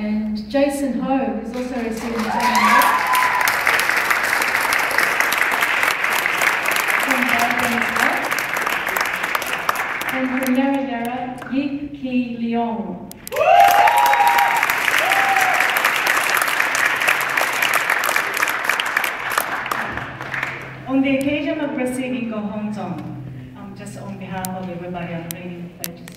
and Jason Ho, is also a the award. And from Yarra Yarra, Yip Ki Leong. On the occasion of receiving Gohonzon, um, just on behalf of everybody,